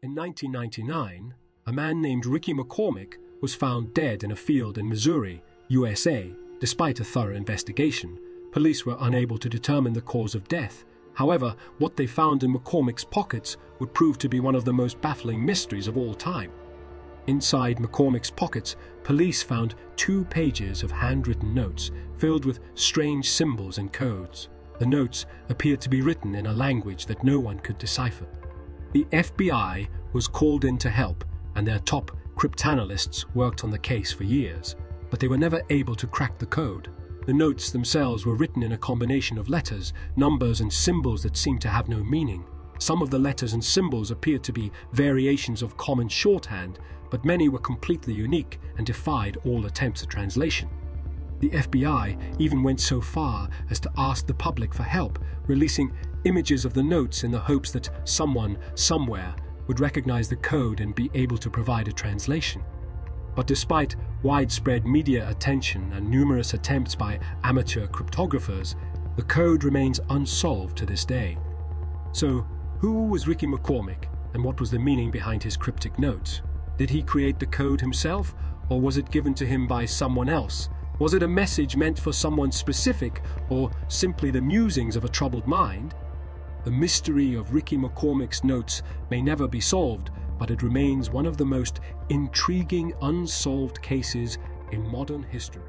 In 1999, a man named Ricky McCormick was found dead in a field in Missouri, USA. Despite a thorough investigation, police were unable to determine the cause of death. However, what they found in McCormick's pockets would prove to be one of the most baffling mysteries of all time. Inside McCormick's pockets, police found two pages of handwritten notes filled with strange symbols and codes. The notes appeared to be written in a language that no one could decipher. The FBI was called in to help, and their top cryptanalysts worked on the case for years, but they were never able to crack the code. The notes themselves were written in a combination of letters, numbers, and symbols that seemed to have no meaning. Some of the letters and symbols appeared to be variations of common shorthand, but many were completely unique and defied all attempts at translation. The FBI even went so far as to ask the public for help, releasing images of the notes in the hopes that someone, somewhere, would recognize the code and be able to provide a translation. But despite widespread media attention and numerous attempts by amateur cryptographers, the code remains unsolved to this day. So, who was Ricky McCormick and what was the meaning behind his cryptic notes? Did he create the code himself or was it given to him by someone else? Was it a message meant for someone specific or simply the musings of a troubled mind? The mystery of Ricky McCormick's notes may never be solved, but it remains one of the most intriguing unsolved cases in modern history.